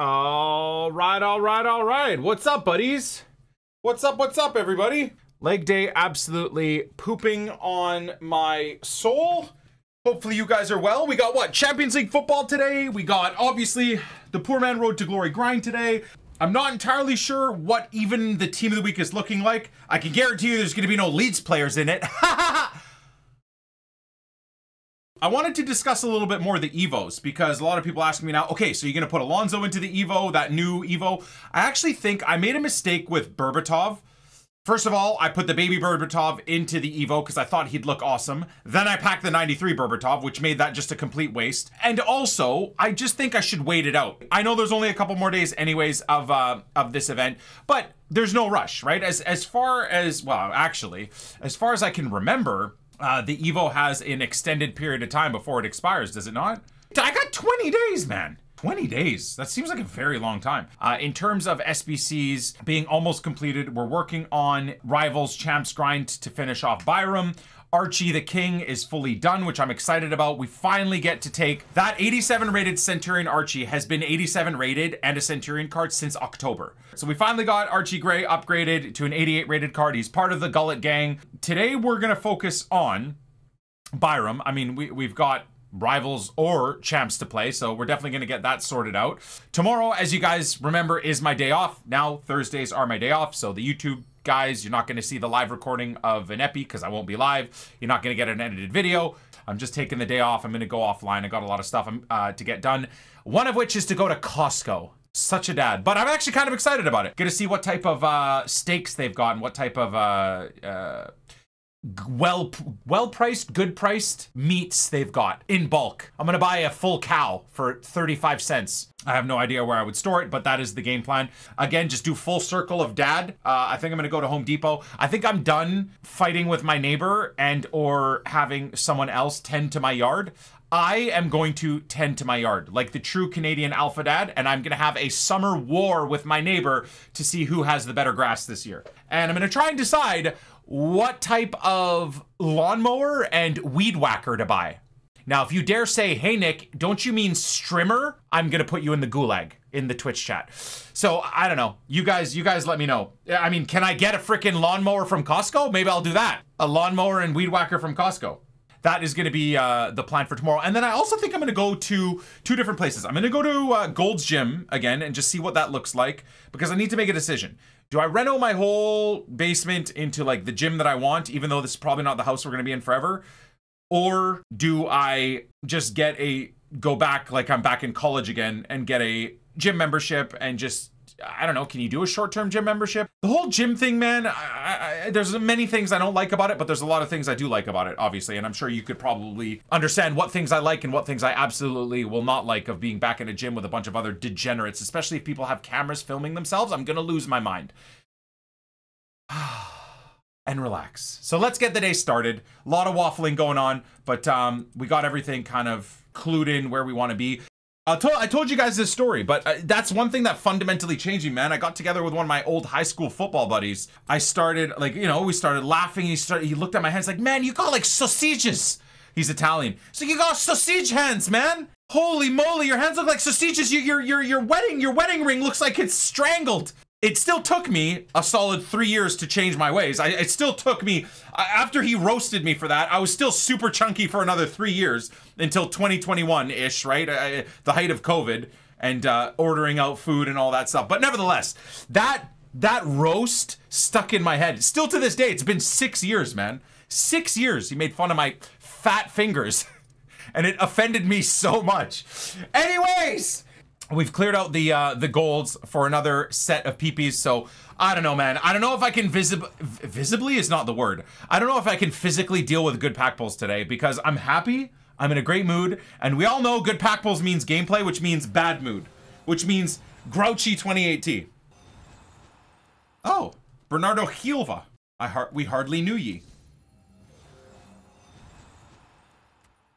All right, all right, all right. What's up, buddies? What's up, what's up, everybody? Leg day absolutely pooping on my soul. Hopefully you guys are well. We got what? Champions League football today. We got, obviously, the Poor Man Road to Glory grind today. I'm not entirely sure what even the team of the week is looking like. I can guarantee you there's going to be no Leeds players in it. I wanted to discuss a little bit more the Evos because a lot of people ask me now, okay, so you're going to put Alonso into the Evo, that new Evo. I actually think I made a mistake with Berbatov. First of all, I put the baby Berbatov into the Evo because I thought he'd look awesome. Then I packed the 93 Berbatov, which made that just a complete waste. And also, I just think I should wait it out. I know there's only a couple more days anyways of uh, of this event, but there's no rush, right? As as far as well, actually, as far as I can remember, uh, the Evo has an extended period of time before it expires, does it not? I got 20 days, man. 20 days. That seems like a very long time. Uh, in terms of SBCs being almost completed, we're working on Rivals Champs Grind to finish off Byram. Archie the King is fully done, which I'm excited about. We finally get to take that 87 rated Centurion Archie has been 87 rated and a Centurion card since October. So we finally got Archie Gray upgraded to an 88 rated card. He's part of the Gullet Gang. Today we're going to focus on Byram. I mean, we, we've got rivals or champs to play. So we're definitely going to get that sorted out. Tomorrow, as you guys remember, is my day off. Now Thursdays are my day off. So the YouTube guys, you're not going to see the live recording of an epi because I won't be live. You're not going to get an edited video. I'm just taking the day off. I'm going to go offline. I got a lot of stuff um, uh, to get done. One of which is to go to Costco. Such a dad, but I'm actually kind of excited about it. Gonna see what type of uh, steaks they've got and what type of uh, uh well well priced good priced meats they've got in bulk. I'm gonna buy a full cow for 35 cents. I have no idea where i would store it but that is the game plan. Again just do full circle of dad. Uh, i think i'm gonna go to home depot. I think i'm done fighting with my neighbor and or having someone else tend to my yard. I am going to tend to my yard like the true Canadian alpha dad, and I'm going to have a summer war with my neighbor to see who has the better grass this year. And I'm going to try and decide what type of lawnmower and weed whacker to buy. Now, if you dare say, hey, Nick, don't you mean strimmer? I'm to put you in the gulag in the Twitch chat. So I don't know. You guys, you guys let me know. I mean, can I get a freaking lawnmower from Costco? Maybe I'll do that. A lawnmower and weed whacker from Costco. That is to be uh, the plan for tomorrow. And then I also think I'm to go to two different places. I'm to go to uh, Gold's Gym again and just see what that looks like because I need to make a decision. Do I reno my whole basement into like the gym that I want, even though this is probably not the house we're gonna be in forever? Or do I just get a go back like I'm back in college again and get a gym membership and just I don't know, can you do a short-term gym membership? The whole gym thing, man, I, I, there's many things I don't like about it, but there's a lot of things I do like about it, obviously, and I'm sure you could probably understand what things I like and what things I absolutely will not like of being back in a gym with a bunch of other degenerates, especially if people have cameras filming themselves. I'm gonna lose my mind. and relax. So let's get the day started. A lot of waffling going on, but um, we got everything kind of clued in where we want to be. I told, I told you guys this story, but uh, that's one thing that fundamentally changed me, man. I got together with one of my old high school football buddies. I started, like, you know, we started laughing. He started, he looked at my hands like, man, you got like sausages. He's Italian. So you got sausage hands, man. Holy moly, your hands look like sausages. Your, your, your, your wedding, your wedding ring looks like it's strangled it still took me a solid three years to change my ways. I, it still took me, after he roasted me for that, I was still super chunky for another three years until 2021 ish, right? I, the height of COVID and uh, ordering out food and all that stuff. But nevertheless, that that roast stuck in my head. Still to this day, it's been six years, man. Six years. He made fun of my fat fingers. and it offended me so much. Anyways, We've cleared out the uh, the golds for another set of peepees, so I don't know, man. I don't know if I can visib visibly is not the word. I don't know if I can physically deal with good pack pulls today because I'm happy, I'm in a great mood, and we all know good pack pulls means gameplay, which means bad mood, which means grouchy 2018. Oh, Bernardo Silva. I har we hardly knew ye.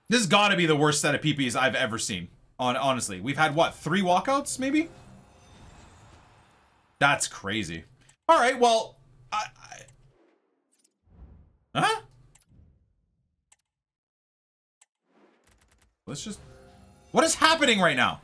This has got to be the worst set of peepees I've ever seen. On honestly, we've had what three walkouts maybe? That's crazy. All right, well, I, I huh? Let's just. What is happening right now?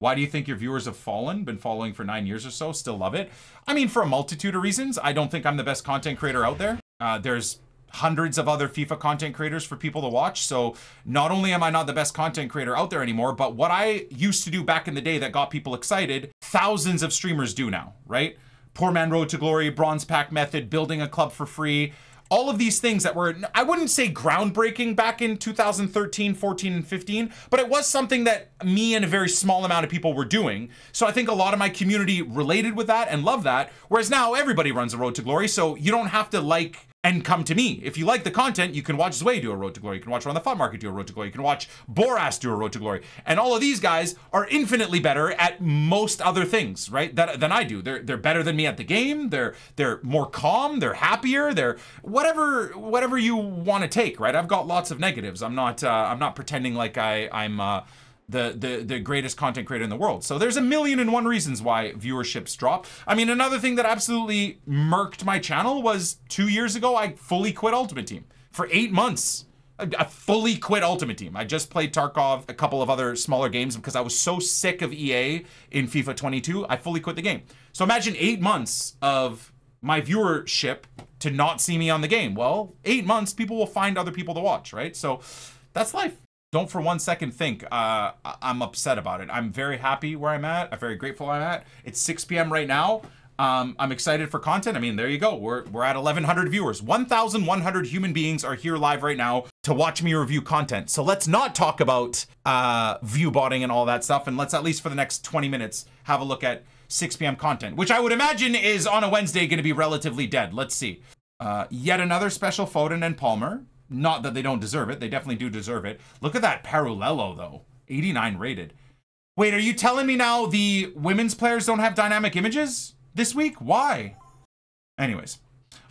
Why do you think your viewers have fallen? Been following for nine years or so, still love it. I mean, for a multitude of reasons. I don't think I'm the best content creator out there. Uh, there's hundreds of other FIFA content creators for people to watch. So not only am I not the best content creator out there anymore, but what I used to do back in the day that got people excited, thousands of streamers do now, right? Poor Man Road to Glory, Bronze Pack Method, building a club for free all of these things that were, I wouldn't say groundbreaking back in 2013, 14, and 15, but it was something that me and a very small amount of people were doing. So I think a lot of my community related with that and love that. Whereas now everybody runs a road to glory, so you don't have to like and come to me. If you like the content, you can watch Zwei do a Road to Glory. You can watch Run the Fut Market do a Road to Glory. You can watch Boras do a Road to Glory. And all of these guys are infinitely better at most other things, right? That, than I do. They're they're better than me at the game. They're they're more calm. They're happier. They're whatever whatever you want to take, right? I've got lots of negatives. I'm not uh, I'm not pretending like I I'm. Uh, the, the the greatest content creator in the world. So there's a million and one reasons why viewerships drop. I mean, another thing that absolutely murked my channel was two years ago, I fully quit Ultimate Team for eight months. I fully quit Ultimate Team. I just played Tarkov, a couple of other smaller games because I was so sick of EA in FIFA 22. I fully quit the game. So imagine eight months of my viewership to not see me on the game. Well, eight months, people will find other people to watch, right? So that's life don't for one second think uh, I'm upset about it. I'm very happy where I'm at. I'm very grateful I'm at. It's 6 p.m. right now. Um, I'm excited for content. I mean, there you go. We're, we're at 1,100 viewers. 1,100 human beings are here live right now to watch me review content. So let's not talk about uh, view botting and all that stuff. And let's at least for the next 20 minutes have a look at 6 p.m. content, which I would imagine is on a Wednesday going to be relatively dead. Let's see. Uh, yet another special Foden and Palmer. Not that they don't deserve it. They definitely do deserve it. Look at that Paralluelo, though. 89 rated. Wait, are you telling me now the women's players don't have dynamic images this week? Why? Anyways,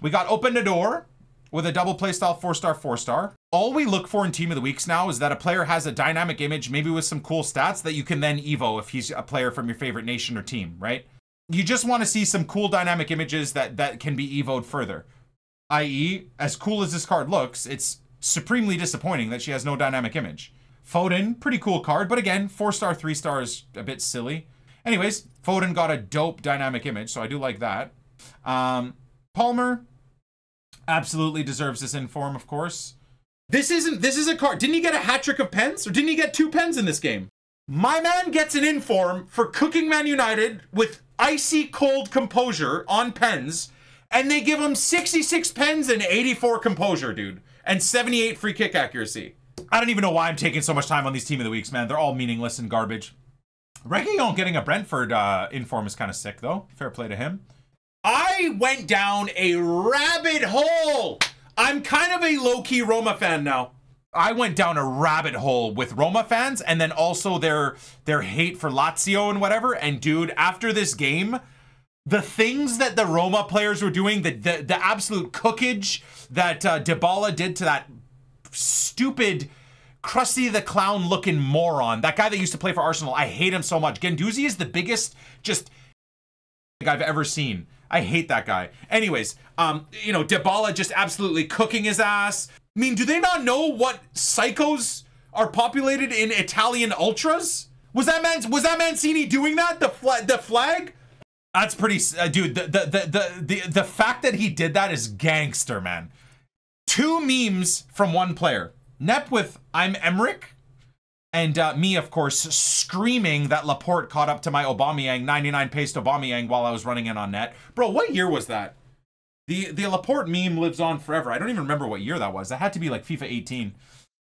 we got Openda with a double playstyle four star, four star. All we look for in Team of the Weeks now is that a player has a dynamic image, maybe with some cool stats that you can then Evo if he's a player from your favorite nation or team, right? You just want to see some cool dynamic images that, that can be Evoed further i.e., as cool as this card looks, it's supremely disappointing that she has no dynamic image. Foden, pretty cool card, but again, four star, three star is a bit silly. Anyways, Foden got a dope dynamic image, so I do like that. Um, Palmer absolutely deserves this inform, of course. This isn't. This is a card. Didn't he get a hat trick of pens, or didn't he get two pens in this game? My man gets an inform for cooking Man United with icy cold composure on pens and they give him 66 pens and 84 composure, dude, and 78 free kick accuracy. I don't even know why I'm taking so much time on these team of the weeks, man. They're all meaningless and garbage. Reguilon getting a Brentford uh, inform is kind of sick, though. Fair play to him. I went down a rabbit hole. I'm kind of a low-key Roma fan now. I went down a rabbit hole with Roma fans and then also their their hate for Lazio and whatever. And dude, after this game, the things that the Roma players were doing, the the, the absolute cookage that uh, Dybala did to that stupid Krusty the Clown looking moron, that guy that used to play for Arsenal, I hate him so much. Guendouzi is the biggest just I've ever seen. I hate that guy. Anyways, um, you know, Dybala just absolutely cooking his ass. I mean, do they not know what psychos are populated in Italian ultras? Was that man was that Mancini doing that? The flag the flag? That's pretty, uh, dude. The, the the the the fact that he did that is gangster, man. Two memes from one player. Nep with "I'm Emmerich," and uh, me, of course, screaming that Laporte caught up to my Aubameyang 99 pace Aubameyang while I was running in on net. Bro, what year was that? The the Laporte meme lives on forever. I don't even remember what year that was. That had to be like FIFA 18.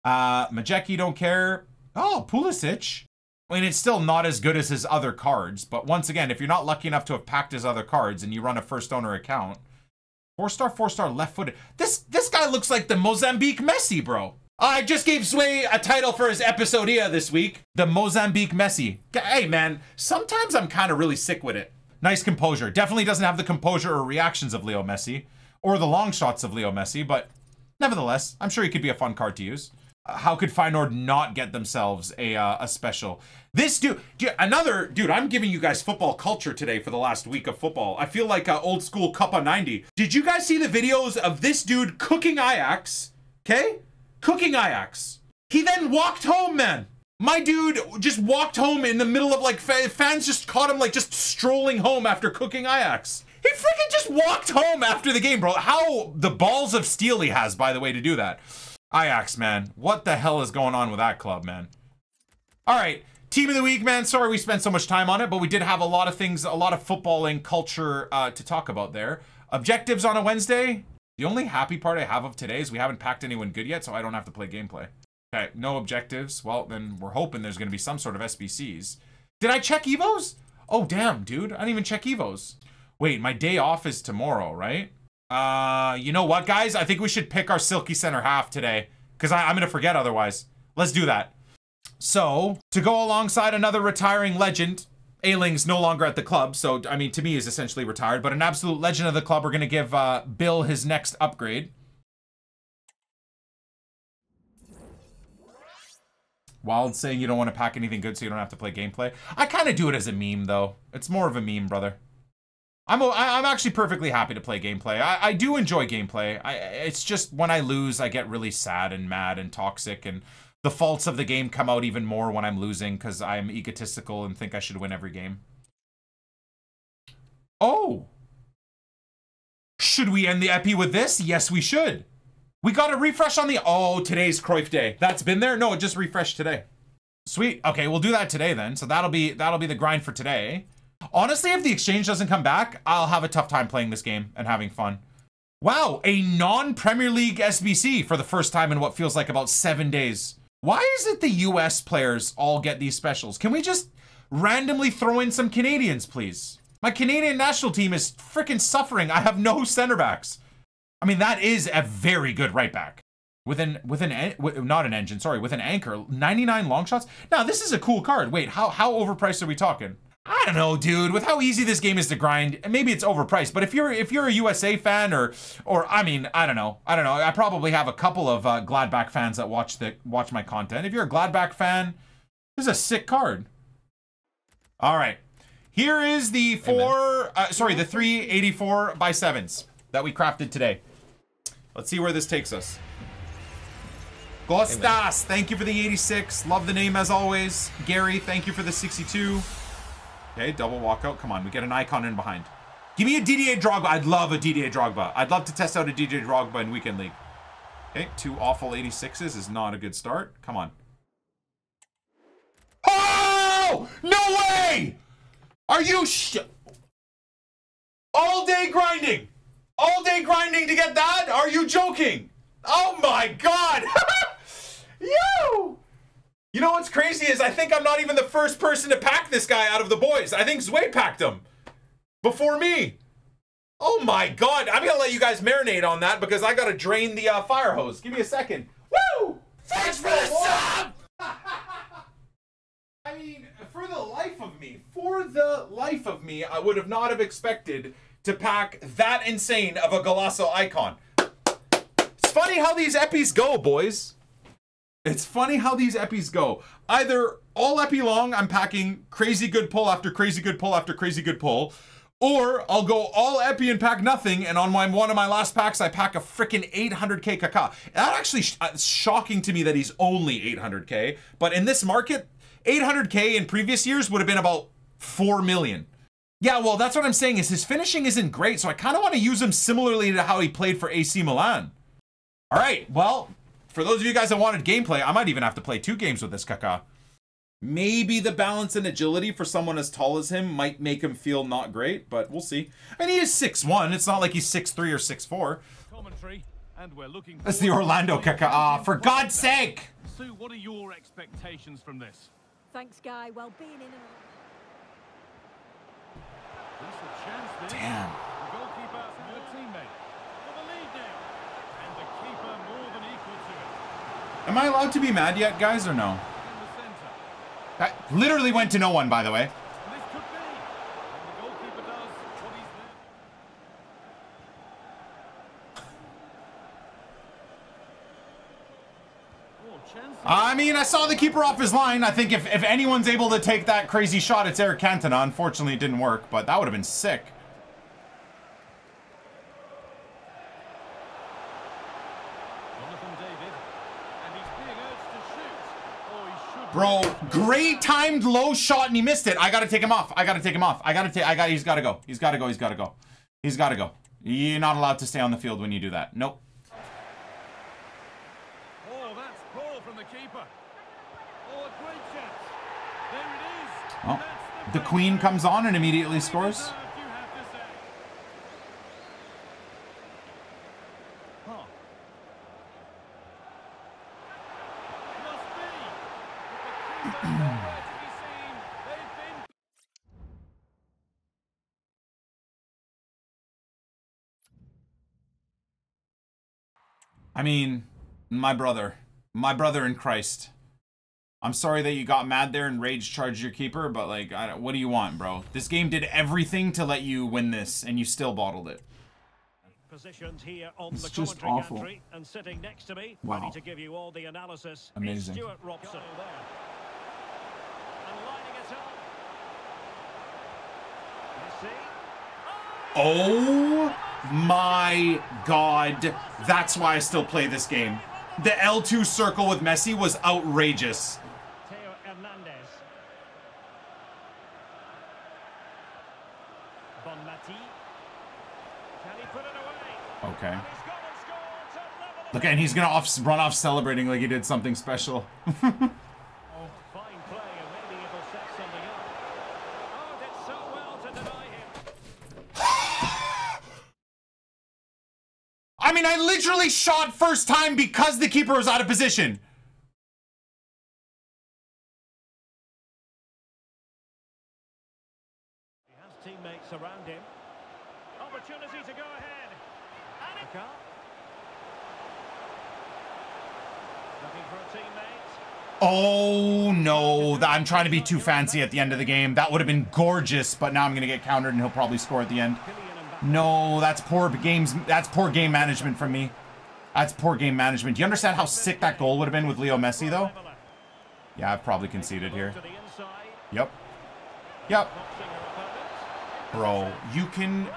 Uh, Majeki don't care. Oh, Pulisic. I mean, it's still not as good as his other cards, but once again, if you're not lucky enough to have packed his other cards and you run a first owner account, four star, four star, left footed. This this guy looks like the Mozambique Messi, bro. I just gave Sway a title for his episode here this week, the Mozambique Messi. Hey man, sometimes I'm kind of really sick with it. Nice composure. Definitely doesn't have the composure or reactions of Leo Messi, or the long shots of Leo Messi, but nevertheless, I'm sure he could be a fun card to use how could Feyenoord not get themselves a uh, a special? This dude, another dude. I'm giving you guys football culture today for the last week of football. I feel like uh, old school Copa 90. Did you guys see the videos of this dude cooking Ajax? Okay, cooking Ajax. He then walked home, man. My dude just walked home in the middle of like fans just caught him like just strolling home after cooking Ajax. He freaking just walked home after the game, bro. How the balls of steel he has, by the way, to do that. Ajax, man. What the hell is going on with that club, man? All right. Team of the week, man. Sorry we spent so much time on it, but we did have a lot of things, a lot of footballing culture uh, to talk about there. Objectives on a Wednesday. The only happy part I have of today is we haven't packed anyone good yet, so I don't have to play gameplay. Okay, no objectives. Well, then we're hoping there's going to be some sort of SBCs. Did I check Evos? Oh, damn, dude. I didn't even check Evos. Wait, my day off is tomorrow, right? Uh, you know what, guys? I think we should pick our Silky Center half today. Because I'm going to forget otherwise. Let's do that. So, to go alongside another retiring legend, Ayling's no longer at the club, so, I mean, to me, is essentially retired. But an absolute legend of the club, we're going to give uh, Bill his next upgrade. Wild saying you don't want to pack anything good so you don't have to play gameplay. I kind of do it as a meme, though. It's more of a meme, brother. I'm I'm actually perfectly happy to play gameplay. I, I do enjoy gameplay. I it's just when I lose, I get really sad and mad and toxic, and the faults of the game come out even more when I'm losing because I'm egotistical and think I should win every game. Oh, should we end the epi with this? Yes, we should. We got a refresh on the... Oh, today's Cruyff Day. That's been there? No, it just refreshed today. Sweet. Okay, we'll do that today then. So that'll be that'll be the grind for today. Honestly, if the exchange doesn't come back, I'll have a tough time playing this game and having fun. Wow, a non-Premier League SBC for the first time in what feels like about seven days. Why is it the US players all get these specials? Can we just randomly throw in some Canadians, please? My Canadian national team is freaking suffering. I have no center backs. I mean, that is a very good right back. With an with an with, not an engine, sorry, with an anchor, 99 long shots. Now this is a cool card. Wait, how how overpriced are we talking? I don't know, dude. With how easy this game is to grind, maybe it's overpriced. But if you're if you're a USA fan or or I mean, I don't know, I don't know. I probably have a couple of uh, Gladbach fans that watch the watch my content. If you're a Gladbach fan, this is a sick card. All right, here is the four. Uh, sorry, the 384 by sevens that we crafted today. Let's see where this takes us. Gostas, thank you for the 86. Love the name as always. Gary, thank you for the 62. Okay, double walkout. Come on, we get an icon in behind. Give me a DDA Drogba. I'd love a DDA Drogba. I'd love to test out a Didier Drogba in Weekend League. Okay, two awful 86s is not a good start. Come on. Oh! No way! Are you sh... All day grinding! All day grinding to get that? Are you joking? Oh my god! Yo! You know what's crazy is I think I'm not even the first person to pack this guy out of the boys. I think Zwei packed him before me. Oh my god. I'm gonna let you guys marinate on that because I gotta drain the uh, fire hose. Give me a second. Woo! Thanks for the sub! I mean, for the life of me, for the life of me, I would have not have expected to pack that insane of a Golazo icon. It's funny how these epis go, boys. It's funny how these epis go. Either all epi long, I'm packing crazy good pull after crazy good pull after crazy good pull, or I'll go all epi and pack nothing, and on my one of my last packs, I pack a freaking 800k Kaká. That actually sh- uh, shocking to me that he's only 800k, but in this market, 800k in previous years would have been about 4 million. Yeah, well, that's what I'm saying is his finishing isn't great, so I kind of want to use him similarly to how he played for AC Milan. All right, well, for those of you guys that wanted gameplay, I might even have to play two games with this Kaká. Maybe the balance and agility for someone as tall as him might make him feel not great, but we'll see. I mean, he is 6'1". It's not like he's 6'3 or 6'4". That's the Orlando Kaká. Ah, for God's sake! Sue, what are your expectations from this? Thanks, Guy. Well, being in and Damn. Am I allowed to be mad yet, guys, or no? That literally went to no one, by the way. I mean, I saw the keeper off his line. I think if, if anyone's able to take that crazy shot, it's Eric Cantona. Unfortunately, it didn't work, but that would have been sick. Bro, great timed low shot and he missed it. I gotta take him off. I gotta take him off. I gotta take. I got. He's gotta go. He's gotta go. He's gotta go. He's gotta go. You're not allowed to stay on the field when you do that. Nope. Oh, that's poor from the keeper. Oh, great chance. There it is. Oh, the queen comes on and immediately scores. on earth you have to say? Huh. Must be. But the keeper nowhere to be seen. They've been I mean, my brother, my brother in Christ. I'm sorry that you got mad there and rage charged your keeper, but like, I, don't- what do you want, bro? This game did everything to let you win this, and you still bottled it. Positioned here on It's the just awful. and sitting next to me, Wow. ready to give you all the analysis. Amazing. Stuart Robson there. And lining it up. Messi. Oh my god. That's why I still play this game. The L2 circle with Messi was outrageous. Theo Hernandez. Bonmati. Can he put it away? Okay. And he's gone and scored to level it Look, and he's gonna off, run off celebrating like he did something special. Fine play, and maybe it'll set something up. Oh, did so well to deny him. I mean, I literally shot first time because the keeper was out of position. He has teammates around him. Opportunity to go ahead. And it... Looking for a teammate. Oh no, I'm trying to be too fancy at the end of the game. That would have been gorgeous, but now I'm gonna get countered and he'll probably score at the end. No, that's poor games. That's poor game management from me. That's poor game management. Do you understand how sick that goal would have been with Leo Messi, though? Yeah, I've probably conceded here. Yep. Yep. Bro, you can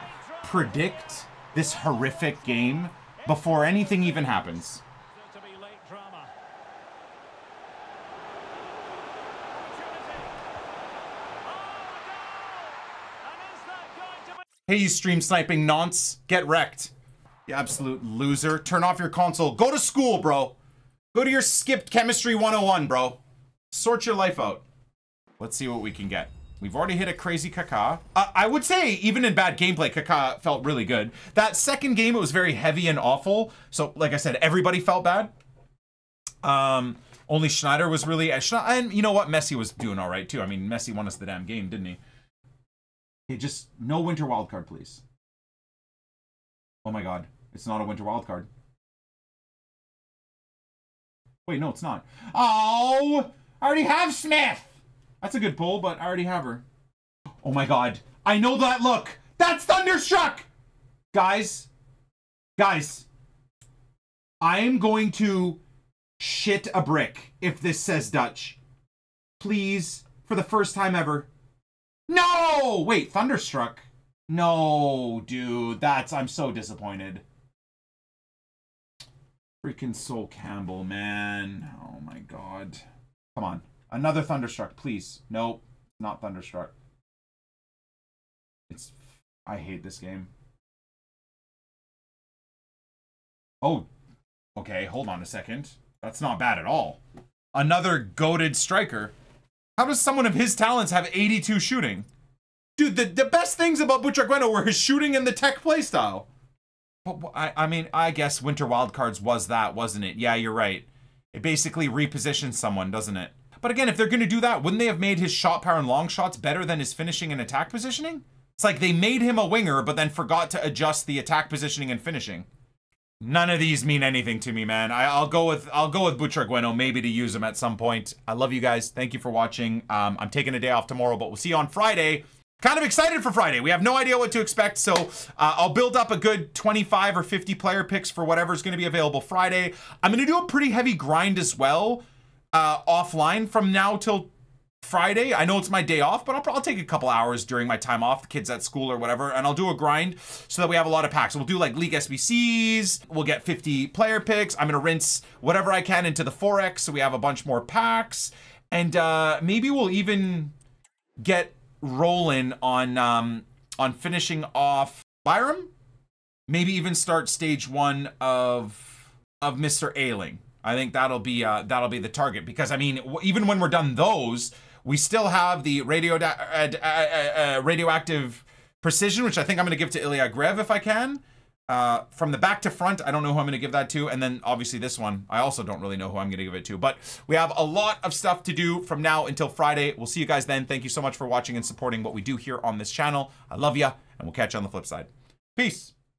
predict this horrific game before anything even happens. To be late drama. Hey, you stream sniping nonce, get wrecked. You absolute loser. Turn off your console. Go to school, bro. Go to your skipped chemistry 101, bro. Sort your life out. Let's see what we can get. We've already hit a crazy Kaká. Uh, I would say, even in bad gameplay, Kaká felt really good. That second game, it was very heavy and awful. So, like I said, everybody felt bad. Um, only Schneider was really, and you know what? Messi was doing all right too. I mean, Messi won us the damn game, didn't he? Hey, just no winter wildcard, please. Oh my god, it's not a winter wildcard. Wait, no, it's not. Oh, I already have Smith. That's a good pull, but I already have her. Oh my god, I know that look. That's Thunderstruck. Guys, guys, I am going to shit a brick if this says Dutch. Please, for the first time ever. No! Wait, Thunderstruck? No, dude, that's. I'm so disappointed. Freaking Sol Campbell, man. Oh my god. Come on. Another Thunderstruck, please. Nope, not Thunderstruck. It's. I hate this game. Oh, okay, hold on a second. That's not bad at all. Another goaded striker. How does someone of his talents have 82 shooting? Dude, the, the best things about Butragueno were his shooting and the tech playstyle. But I, I mean, I guess Winter Wildcards was that, wasn't it? Yeah, you're right. It basically repositions someone, doesn't it? But again, if they're going to do that, wouldn't they have made his shot power and long shots better than his finishing and attack positioning? It's like they made him a winger, but then forgot to adjust the attack positioning and finishing. None of these mean anything to me, man. I, I'll go with I'll go with Butragueno, maybe to use him at some point. I love you guys. Thank you for watching. Um, I'm taking a day off tomorrow, but we'll see you on Friday. Kind of excited for Friday. We have no idea what to expect, so uh, I'll build up a good 25 or 50 player picks for whatever's going to be available Friday. I'm going to do a pretty heavy grind as well, uh, offline from now till Friday. I know it's my day off, but I'll, I'll take a couple hours during my time off, the kids at school or whatever, and I'll do a grind so that we have a lot of packs. We'll do like League SBCs. We'll get 50 player picks. I'm gonna rinse whatever I can into the Forex so we have a bunch more packs, and uh, maybe we'll even get rolling on um, on finishing off Byram. Maybe even start stage one of of Mr. Ayling. I think that'll be uh, that'll be the target because I mean even when we're done those, we still have the radio uh, uh, uh, radioactive precision, which I think I'm going to give to Ilia Gruev if I can. Uh, from the back to front, I don't know who I'm going to give that to, and then obviously this one, I also don't really know who I'm going to give it to. But we have a lot of stuff to do from now until Friday. We'll see you guys then. Thank you so much for watching and supporting what we do here on this channel. I love you, and we'll catch you on the flip side. Peace.